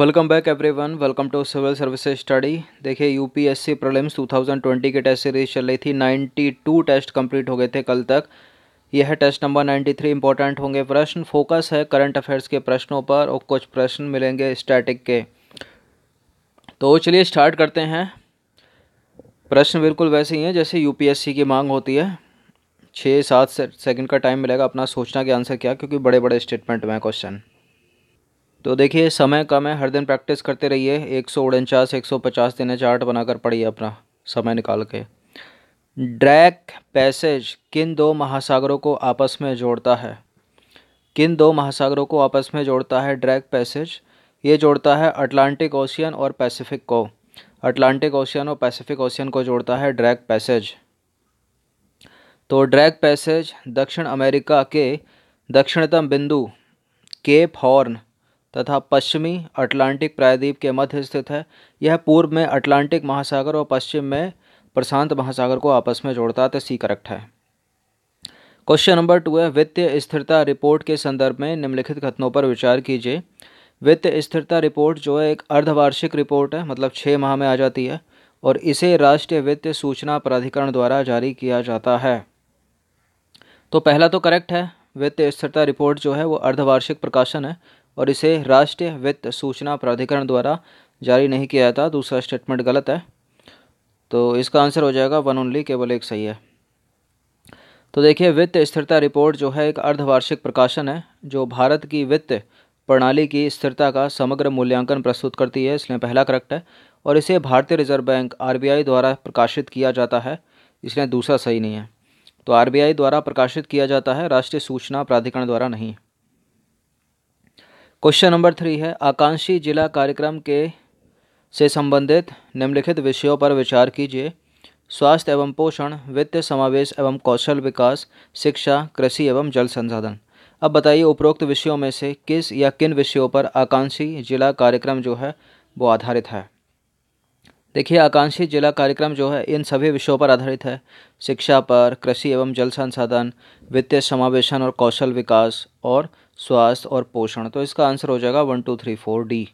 Welcome back everyone welcome to civil services study देखिए UPSC prelims 2020 की test series चल रही थी। 92 टेस्ट कंप्लीट हो गए थे कल तक। यह टेस्ट नंबर 93 इंपॉर्टेंट होंगे प्रश्न। फोकस है करंट अफेयर्स के प्रश्नों पर और कुछ प्रश्न मिलेंगे स्टैटिक के। तो चलिए स्टार्ट करते हैं। प्रश्न बिल्कुल वैसे ही हैं, जैसे यूपीएससी की मांग होती है। छः सात सेकंड का टाइम मिलेगा अपना सोचना कि आंसर क्या, क्योंकि बड़े बड़े स्टेटमेंट में क्वेश्चन तो देखिए, समय कम है, हर दिन प्रैक्टिस करते रहिए। एक सौ उनचास, एक सौ पचास दिन चार्ट बनाकर पढ़िए अपना समय निकाल के। ड्रैक पैसेज किन दो महासागरों को आपस में जोड़ता है? किन दो महासागरों को आपस में जोड़ता है ड्रैक पैसेज ये जोड़ता है अटलांटिक ओशियन और पैसिफिक को। अटलांटिक ओशियन और पैसिफिक ओशियन को जोड़ता है ड्रैक पैसेज तो ड्रैक पैसेज दक्षिण अमेरिका के दक्षिणतम बिंदु केप हॉर्न तथा पश्चिमी अटलांटिक प्रायद्वीप के मध्य स्थित है। यह पूर्व में अटलांटिक महासागर और पश्चिम में प्रशांत महासागर को आपस में जोड़ता है तो सी करेक्ट है। क्वेश्चन नंबर टू है वित्तीय स्थिरता रिपोर्ट के संदर्भ में निम्नलिखित कथनों पर विचार कीजिए। वित्तीय स्थिरता रिपोर्ट जो है, एक अर्धवार्षिक रिपोर्ट है मतलब छः माह में आ जाती है, और इसे राष्ट्रीय वित्तीय सूचना प्राधिकरण द्वारा जारी किया जाता है। तो पहला तो करेक्ट है वित्तीय स्थिरता रिपोर्ट जो है वो अर्धवार्षिक प्रकाशन है और इसे राष्ट्रीय वित्त सूचना प्राधिकरण द्वारा जारी नहीं किया जाता दूसरा स्टेटमेंट गलत है। तो इसका आंसर हो जाएगा वन ओनली केवल एक सही है। तो देखिए, वित्त स्थिरता रिपोर्ट जो है एक अर्धवार्षिक प्रकाशन है, जो भारत की वित्त प्रणाली की स्थिरता का समग्र मूल्यांकन प्रस्तुत करती है, इसलिए पहला करेक्ट है। और इसे भारतीय रिज़र्व बैंक आरबीआई द्वारा प्रकाशित किया जाता है, इसलिए दूसरा सही नहीं है। तो आरबीआई द्वारा प्रकाशित किया जाता है, राष्ट्रीय सूचना प्राधिकरण द्वारा नहीं। क्वेश्चन नंबर थ्री है, आकांक्षी जिला कार्यक्रम के से संबंधित निम्नलिखित विषयों पर विचार कीजिए। स्वास्थ्य एवं पोषण, वित्त समावेश एवं कौशल विकास, शिक्षा, कृषि एवं जल संसाधन। अब बताइए उपरोक्त विषयों में से किस या किन विषयों पर आकांक्षी जिला कार्यक्रम जो है, वो आधारित है? देखिए, आकांक्षी जिला कार्यक्रम जो है, इन सभी विषयों पर आधारित है। शिक्षा पर, कृषि एवं जल संसाधन, वित्तीय समावेशन और कौशल विकास, और स्वास्थ्य और पोषण। तो इसका आंसर हो जाएगा one, two, three, four, D.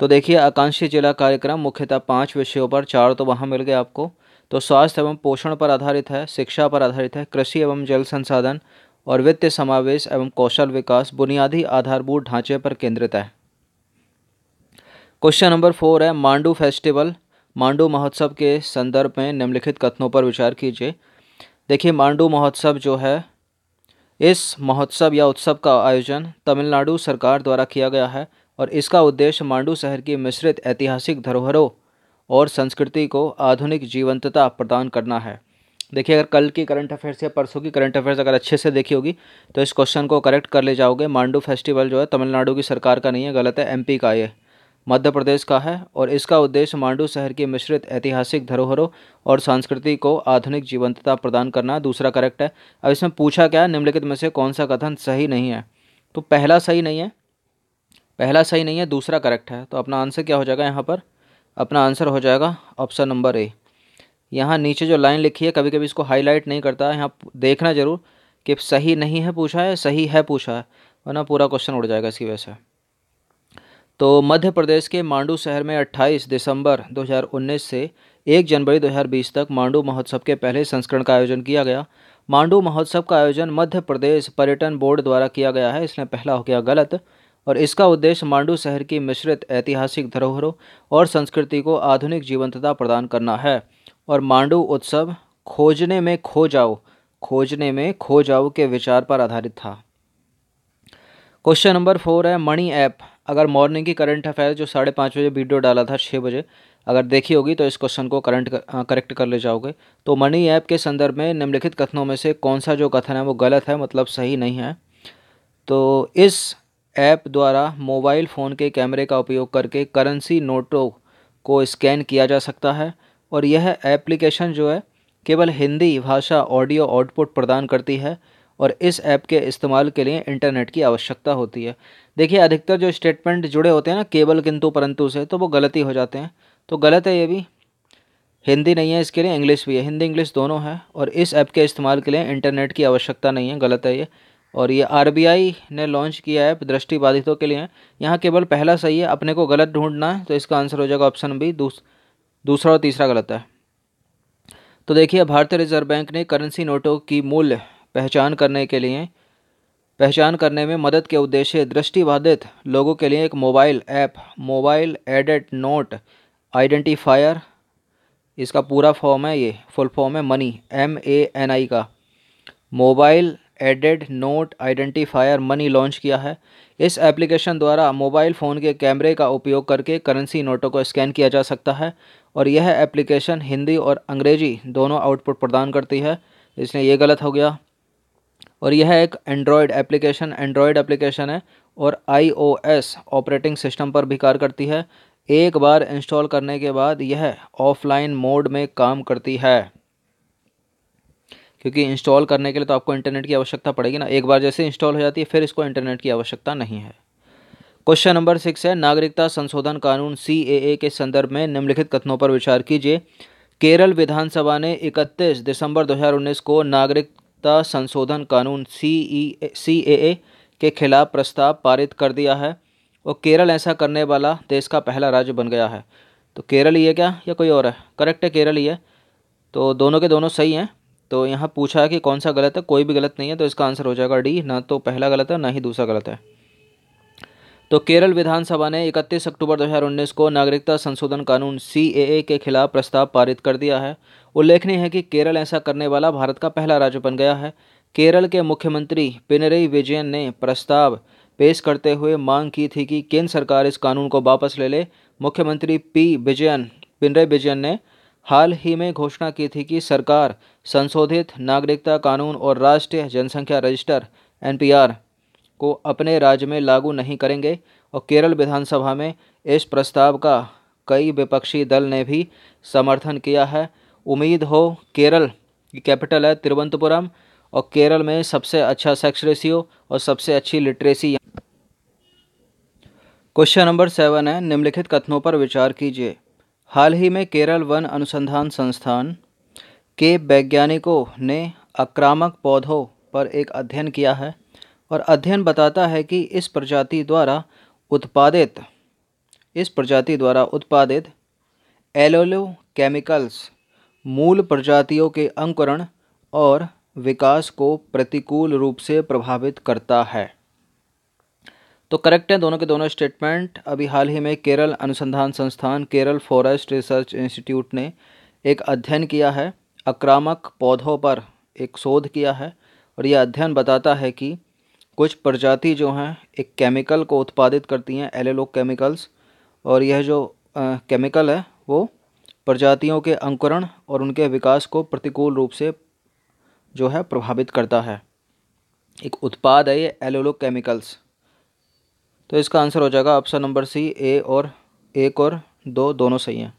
तो देखिए, आकांक्षी जिला कार्यक्रम मुख्यतः पाँच विषयों पर, चार तो वहाँ मिल गए आपको। तो स्वास्थ्य एवं पोषण पर आधारित है, शिक्षा पर आधारित है, कृषि एवं जल संसाधन, और वित्तीय समावेश एवं कौशल विकास, बुनियादी आधारभूत ढांचे पर केंद्रित है। क्वेश्चन नंबर फोर है मांडू फेस्टिवल मांडू महोत्सव के संदर्भ में निम्नलिखित कथनों पर विचार कीजिए। देखिए मांडू महोत्सव जो है, इस महोत्सव या उत्सव का आयोजन तमिलनाडु सरकार द्वारा किया गया है और इसका उद्देश्य मांडू शहर की मिश्रित ऐतिहासिक धरोहरों और संस्कृति को आधुनिक जीवंतता प्रदान करना है। देखिए, अगर कल की करंट अफेयर्स या परसों की करंट अफेयर्स अगर अच्छे से देखी होगी तो इस क्वेश्चन को करेक्ट कर ले जाओगे। मांडू फेस्टिवल जो है, तमिलनाडु की सरकार का नहीं है, गलत है एमपी का ये। मध्य प्रदेश का है और इसका उद्देश्य मांडू शहर की मिश्रित ऐतिहासिक धरोहरों और संस्कृति को आधुनिक जीवंतता प्रदान करना। दूसरा करेक्ट है। अब इसमें पूछा क्या निम्नलिखित में से कौन सा कथन सही नहीं है? तो पहला सही नहीं है। पहला सही नहीं है, दूसरा करेक्ट है। तो अपना आंसर क्या हो जाएगा यहाँ पर? अपना आंसर हो जाएगा ऑप्शन नंबर ए यहाँ नीचे जो लाइन लिखी है कभी कभी इसको हाईलाइट नहीं करता यहाँ देखना ज़रूर कि सही नहीं है पूछा है, सही है पूछा है। वरना पूरा क्वेश्चन उड़ जाएगा इसकी वजह से। तो मध्य प्रदेश के मांडू शहर में 28 दिसंबर 2019 से 1 जनवरी 2020 तक मांडू महोत्सव के पहले संस्करण का आयोजन किया गया। मांडू महोत्सव का आयोजन मध्य प्रदेश पर्यटन बोर्ड द्वारा किया गया है इसलिए पहला हो गया गलत और इसका उद्देश्य मांडू शहर की मिश्रित ऐतिहासिक धरोहरों और संस्कृति को आधुनिक जीवंतता प्रदान करना है और मांडू उत्सव खोजने में खो जाओ, खोजने में खो जाओ के विचार पर आधारित था। क्वेश्चन नंबर फोर है मणि ऐप। अगर मॉर्निंग की करंट अफेयर जो साढ़े पाँच बजे वीडियो डाला था छः बजे, अगर देखी होगी तो इस क्वेश्चन को करंट करेक्ट कर ले जाओगे। तो मनी ऐप के संदर्भ में निम्नलिखित कथनों में से कौन सा जो कथन है, वो गलत है मतलब सही नहीं है। तो इस ऐप द्वारा मोबाइल फ़ोन के कैमरे का उपयोग करके करेंसी नोटों को स्कैन किया जा सकता है, और यह एप्लीकेशन जो है, केवल हिंदी भाषा ऑडियो आउटपुट प्रदान करती है और इस ऐप के इस्तेमाल के लिए इंटरनेट की आवश्यकता होती है। देखिए अधिकतर जो स्टेटमेंट जुड़े होते हैं ना केवल किंतु परंतु से तो वो गलती हो जाते हैं। तो गलत है ये भी। हिंदी नहीं है इसके लिए इंग्लिश भी है। हिंदी इंग्लिश दोनों है और इस ऐप के इस्तेमाल के लिए इंटरनेट की आवश्यकता नहीं है गलत है ये। और ये आरबीआई ने लॉन्च किया है दृष्टिबाधितों के लिए। यहाँ केवल पहला सही है अपने को गलत ढूंढना है तो इसका आंसर हो जाएगा ऑप्शन बी दूस, दूसरा और तीसरा गलत है। तो देखिए भारतीय रिज़र्व बैंक ने करेंसी नोटों की मूल्य पहचान करने के लिए, पहचान करने में मदद के उद्देश्य दृष्टिबाधित लोगों के लिए एक mobile app, mobile aided note identifier, इसका पूरा फॉर्म है ये, फुल फॉर्म है MANI M A N I का। Mobile aided note identifier MANI launch किया है। इस एप्लीकेशन द्वारा मोबाइल फ़ोन के कैमरे का उपयोग करके करेंसी नोटों को स्कैन किया जा सकता है और यह एप्लीकेशन हिंदी और अंग्रेज़ी दोनों आउटपुट प्रदान करती है, इसलिए ये गलत हो गया। और यह एक एंड्रॉयड एप्लीकेशन एंड्रॉयड एप्लीकेशन है और आईओएस ऑपरेटिंग सिस्टम पर भी कार्य करती है। एक बार इंस्टॉल करने के बाद यह ऑफलाइन मोड में काम करती है। क्योंकि इंस्टॉल करने के लिए तो आपको इंटरनेट की आवश्यकता पड़ेगी ना। एक बार जैसे इंस्टॉल हो जाती है, फिर इसको इंटरनेट की आवश्यकता नहीं है। क्वेश्चन नंबर सिक्स है, नागरिकता संशोधन कानून सीएए के संदर्भ में निम्नलिखित कथनों पर विचार कीजिए। केरल विधानसभा ने 31 दिसंबर 2019 को नागरिकता संशोधन कानून सी ई सी ए के खिलाफ प्रस्ताव पारित कर दिया है। और केरल ऐसा करने वाला देश का पहला राज्य बन गया है। तो केरल ही है क्या? या कोई और है? करेक्ट है, केरल ही है। तो दोनों के दोनों सही हैं। तो यहाँ पूछा है कि कौन सा गलत है? कोई भी गलत नहीं है तो इसका आंसर हो जाएगा डी ना तो पहला गलत है, ना ही दूसरा गलत है। तो केरल विधानसभा ने 31 अक्टूबर 2019 को नागरिकता संशोधन कानून सीएए के खिलाफ प्रस्ताव पारित कर दिया है। उल्लेखनीय है कि केरल ऐसा करने वाला भारत का पहला राज्य बन गया है। केरल के मुख्यमंत्री पिनरई विजयन ने प्रस्ताव पेश करते हुए मांग की थी कि केंद्र सरकार इस कानून को वापस ले ले। मुख्यमंत्री पी विजयन, पिनरई विजयन ने हाल ही में घोषणा की थी कि सरकार संशोधित नागरिकता कानून और राष्ट्रीय जनसंख्या रजिस्टर, एनपीआर को अपने राज्य में लागू नहीं करेंगे और केरल विधानसभा में इस प्रस्ताव का कई विपक्षी दल ने भी समर्थन किया है। उम्मीद हो केरल की कैपिटल है तिरुवनंतपुरम और केरल में सबसे अच्छा सेक्स रेशियो और सबसे अच्छी लिटरेसी क्वेश्चन नंबर सेवन है, निम्नलिखित कथनों पर विचार कीजिए। हाल ही में केरल वन अनुसंधान संस्थान के वैज्ञानिकों ने आक्रामक पौधों पर एक अध्ययन किया है। और अध्ययन बताता है कि इस प्रजाति द्वारा उत्पादित, इस प्रजाति द्वारा उत्पादित एलोलो केमिकल्स मूल प्रजातियों के अंकुरण और विकास को प्रतिकूल रूप से प्रभावित करता है। तो करेक्ट है दोनों के दोनों स्टेटमेंट अभी हाल ही में केरल अनुसंधान संस्थान, केरल फॉरेस्ट रिसर्च इंस्टीट्यूट ने एक अध्ययन किया है, आक्रामक पौधों पर एक शोध किया है और यह अध्ययन बताता है कि कुछ प्रजाति जो हैं, एक केमिकल को उत्पादित करती हैं एलेलो केमिकल्स और यह जो केमिकल है, वो प्रजातियों के अंकुरण और उनके विकास को प्रतिकूल रूप से जो है प्रभावित करता है। एक उत्पाद है ये एलोलो केमिकल्स तो इसका आंसर हो जाएगा ऑप्शन नंबर सी ए और एक और दो, दोनों सही हैं।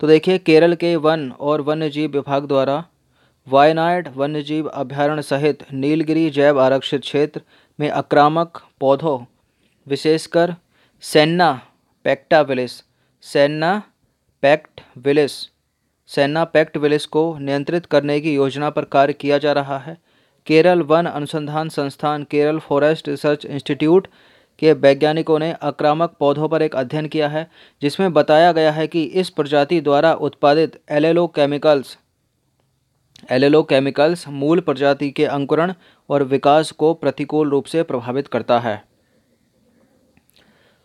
तो देखिए, केरल के वन और वन्य जीव विभाग द्वारा वायनाड वन्यजीव अभ्यारण्य सहित नीलगिरी जैव आरक्षित क्षेत्र में आक्रामक पौधों, विशेषकर senna पैक्टा Willis senna pact Willis senna pact Willis को नियंत्रित करने की योजना पर कार्य किया जा रहा है। केरल वन अनुसंधान संस्थान, केरल फॉरेस्ट रिसर्च इंस्टीट्यूट के वैज्ञानिकों ने आक्रामक पौधों पर एक अध्ययन किया है, जिसमें बताया गया है कि इस प्रजाति द्वारा उत्पादित एलेलो केमिकल्स एलेलो केमिकल्स मूल प्रजाति के अंकुरण और विकास को प्रतिकूल रूप से प्रभावित करता है।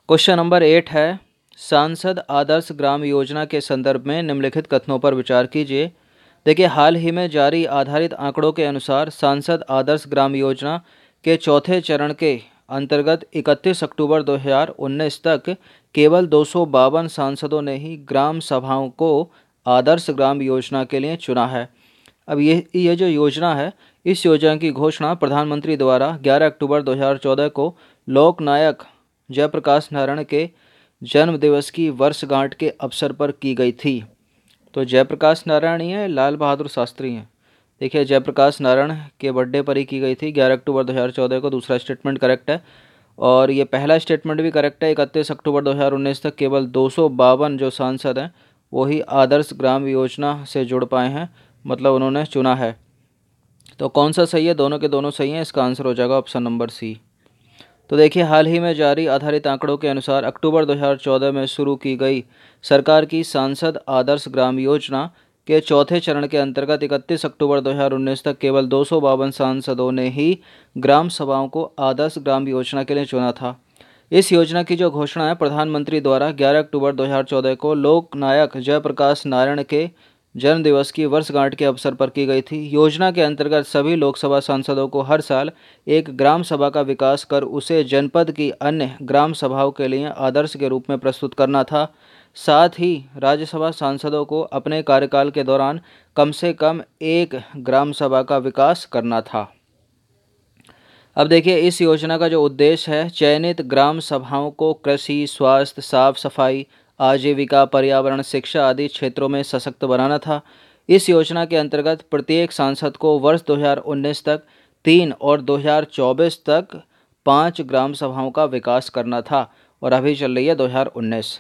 क्वेश्चन नंबर एट है, सांसद आदर्श ग्राम योजना के संदर्भ में निम्नलिखित कथनों पर विचार कीजिए। देखिए, हाल ही में जारी आधारित आंकड़ों के अनुसार सांसद आदर्श ग्राम योजना के चौथे चरण के अंतर्गत 31 अक्टूबर 2019 तक केवल दो सौ बावन सांसदों ने ही ग्राम सभाओं को आदर्श ग्राम योजना के लिए चुना है। अब ये ये जो योजना है, इस योजना की घोषणा प्रधानमंत्री द्वारा 11 अक्टूबर 2014 को लोक नायक जयप्रकाश नारायण के जन्म दिवस की वर्षगांठ के अवसर पर की गई थी। तो जयप्रकाश नारायण ही है, लाल बहादुर शास्त्री हैं। देखिए, जयप्रकाश नारायण के बर्थडे पर ही की गई थी, ग्यारह अक्टूबर 2014 को, दूसरा स्टेटमेंट करेक्ट है। और ये पहला स्टेटमेंट भी करेक्ट है, इकतीस अक्टूबर 2019 तक केवल दो सौ बावन जो सांसद हैं वही आदर्श ग्राम योजना से जुड़ पाए हैं। मतलब उन्होंने चुना है। तो कौन सा सही है? दोनों के दोनों सही हैं। इसका आंसर हो जाएगा ऑप्शन नंबर सी तो देखिए, हाल ही में जारी आधारित आंकड़ों के अनुसार अक्टूबर 2014 में शुरू की गई सरकार की सांसद आदर्श ग्राम योजना के चौथे चरण के अंतर्गत 31 अक्टूबर 2019 तक केवल दो सौ बावन सांसदों ने ही ग्राम सभाओं को आदर्श ग्राम योजना के लिए चुना था। इस योजना की जो घोषणा है, प्रधानमंत्री द्वारा 11 अक्टूबर 2014 को लोक नायक जयप्रकाश नारायण के जन्म दिवस की वर्षगांठ के अवसर पर की गई थी। योजना के अंतर्गत सभी लोकसभा सांसदों को हर साल एक ग्राम सभा का विकास कर उसे जनपद की अन्य ग्राम सभाओं के लिए आदर्श के रूप में प्रस्तुत करना था। साथ ही राज्यसभा सांसदों को अपने कार्यकाल के दौरान कम से कम एक ग्राम सभा का विकास करना था। अब देखिए, इस योजना का जो उद्देश्य है, चयनित ग्राम सभाओं को कृषि, स्वास्थ्य, साफ़ सफ़ाई आजीविका, पर्यावरण, शिक्षा आदि क्षेत्रों में सशक्त बनाना था। इस योजना के अंतर्गत प्रत्येक सांसद को वर्ष 2019 तक तीन और 2024 तक पाँच ग्राम सभाओं का विकास करना था और अभी चल रही है 2019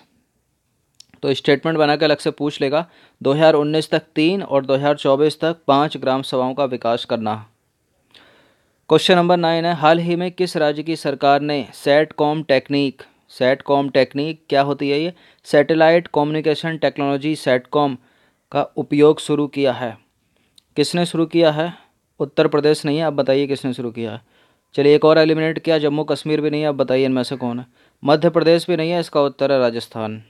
तो स्टेटमेंट बना के अलग से पूछ लेगा। 2019 तक तीन और 2024 तक पाँच ग्राम सभाओं का विकास करना। क्वेश्चन नंबर नाइन है, हाल ही में किस राज्य की सरकार ने set com technique set com technique, क्या होती है ये? सैटेलाइट कम्युनिकेशन टेक्नोलॉजी सेटकॉम का उपयोग शुरू किया है। किसने शुरू किया है? उत्तर प्रदेश नहीं है, आप बताइए किसने शुरू किया है। चलिए एक और एलिमिनेट किया, जम्मू कश्मीर भी नहीं है, आप बताइए इनमें से कौन है। मध्य प्रदेश भी नहीं है, इसका उत्तर है राजस्थान।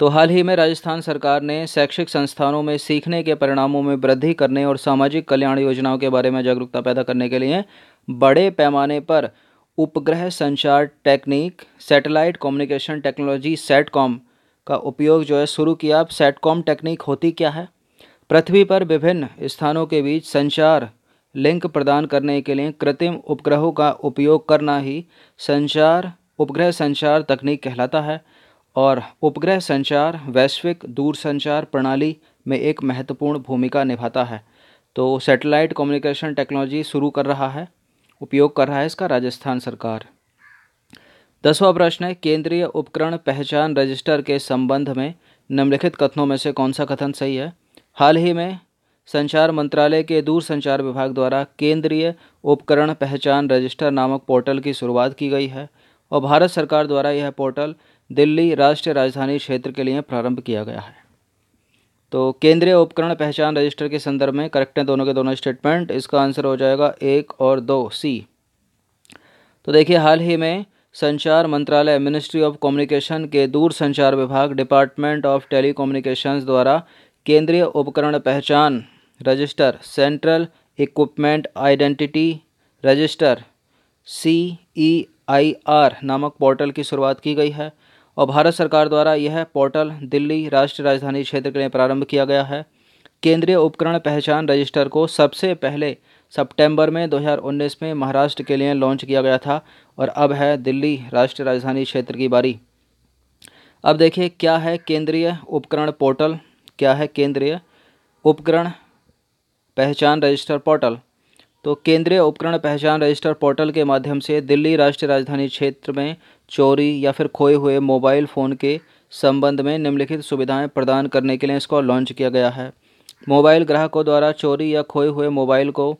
तो हाल ही में राजस्थान सरकार ने शैक्षिक संस्थानों में सीखने के परिणामों में वृद्धि करने और सामाजिक कल्याण योजनाओं के बारे में जागरूकता पैदा करने के लिए बड़े पैमाने पर उपग्रह संचार technique, satellite communication technology, satcom का उपयोग जो है शुरू किया। अब सेटकॉम टेक्निक होती क्या है? पृथ्वी पर विभिन्न स्थानों के बीच संचार लिंक प्रदान करने के लिए कृत्रिम उपग्रहों का उपयोग करना ही संचार, उपग्रह संचार तकनीक कहलाता है। और उपग्रह संचार वैश्विक दूरसंचार प्रणाली में एक महत्वपूर्ण भूमिका निभाता है। तो सैटेलाइट कम्युनिकेशन टेक्नोलॉजी शुरू कर रहा है। उपयोग कर रहा है इसका राजस्थान सरकार। दसवां प्रश्न है, केंद्रीय उपकरण पहचान रजिस्टर के संबंध में निम्नलिखित कथनों में से कौन सा कथन सही है? हाल ही में संचार मंत्रालय के दूर संचार विभाग द्वारा केंद्रीय उपकरण पहचान रजिस्टर नामक पोर्टल की शुरुआत की गई है और भारत सरकार द्वारा यह पोर्टल दिल्ली राष्ट्रीय राजधानी क्षेत्र के लिए प्रारंभ किया गया है। तो केंद्रीय उपकरण पहचान रजिस्टर के संदर्भ में करेक्ट हैं दोनों के दोनों स्टेटमेंट। इसका आंसर हो जाएगा एक और दो, सी। तो देखिए, हाल ही में संचार मंत्रालय, मिनिस्ट्री ऑफ़ कम्युनिकेशन के दूर संचार विभाग, डिपार्टमेंट ऑफ़ टेलीकम्युनिकेशंस द्वारा केंद्रीय उपकरण पहचान register, central equipment identity register, C E I R नामक पोर्टल की शुरुआत की गई है। और भारत सरकार द्वारा यह पोर्टल दिल्ली राष्ट्रीय राजधानी क्षेत्र के लिए प्रारंभ किया गया है। केंद्रीय उपकरण पहचान रजिस्टर को सबसे पहले सितंबर में 2019 में महाराष्ट्र के लिए लॉन्च किया गया था और अब है दिल्ली राष्ट्रीय राजधानी क्षेत्र की बारी। अब देखिए क्या है केंद्रीय उपकरण पोर्टल, क्या है केंद्रीय उपकरण पहचान रजिस्टर पोर्टल। तो केंद्रीय उपकरण पहचान रजिस्टर पोर्टल के माध्यम से दिल्ली राष्ट्रीय राजधानी क्षेत्र में चोरी या फिर खोए हुए मोबाइल फ़ोन के संबंध में निम्नलिखित सुविधाएँ प्रदान करने के लिए इसको लॉन्च किया गया है। मोबाइल ग्राहकों द्वारा चोरी या खोए हुए मोबाइल को,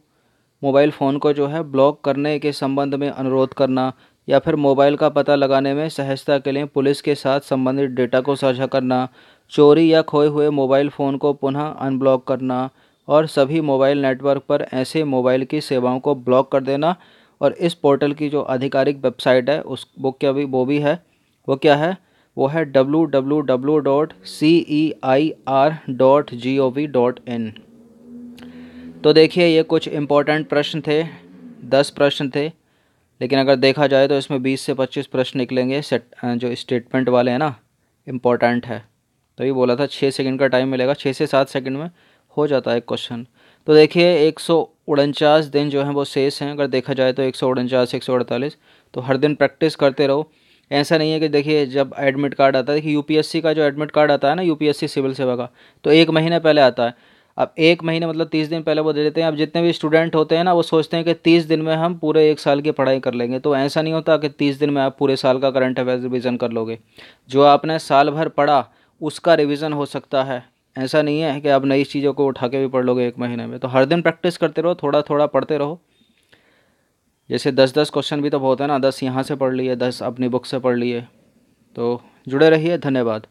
मोबाइल फ़ोन को जो है ब्लॉक करने के संबंध में अनुरोध करना या फिर मोबाइल का पता लगाने में सहजता के लिए पुलिस के साथ संबंधित डेटा को साझा करना, चोरी या खोए हुए मोबाइल फ़ोन को पुनः अनब्लॉक करना और सभी मोबाइल नेटवर्क पर ऐसे मोबाइल की सेवाओं को ब्लॉक कर देना और इस पोर्टल की जो आधिकारिक वेबसाइट है, उस, वो क्या भी, वो भी है। वो क्या है? वो है W W W dot C E I R dot G O V dot in तो देखिए, ये कुछ इम्पोर्टेंट प्रश्न थे, दस प्रश्न थे, लेकिन अगर देखा जाए तो इसमें बीस से पच्चीस प्रश्न निकलेंगे। सेट जो स्टेटमेंट वाले हैं ना इम्पोर्टेंट है। तो ये बोला था छः सेकंड का टाइम मिलेगा छः से सात सेकंड में। हो जाता है क्वेश्चन तो देखिए, एक सौ उनचास दिन जो हैं वो शेष हैं। अगर देखा जाए तो एक सौ उनचास, एक सौ अड़तालीस। तो हर दिन प्रैक्टिस करते रहो। ऐसा नहीं है कि देखिए, जब एडमिट कार्ड आता है, देखिए यूपीएससी का जो एडमिट कार्ड आता है ना यूपीएससी सिविल सेवा का तो एक महीने पहले आता है। अब एक महीने मतलब तीस दिन पहले वो दे देते हैं। अब जितने भी स्टूडेंट होते हैं ना, वो सोचते हैं कि तीस दिन में हम पूरे एक साल की पढ़ाई कर लेंगे। तो ऐसा नहीं होता कि तीस दिन में आप पूरे साल का करंट अफेयर्स रिविज़न कर लोगे। जो आपने साल भर पढ़ा, उसका रिविज़न हो सकता है। ऐसा नहीं है कि आप नई चीज़ों को उठा के भी पढ़ लोगे एक महीने में। तो हर दिन प्रैक्टिस करते रहो थोड़ा थोड़ा पढ़ते रहो। जैसे दस दस क्वेश्चन भी तो बहुत है ना, दस यहाँ से पढ़ लिए, दस अपनी बुक से पढ़ लिए। तो जुड़े रहिए, धन्यवाद।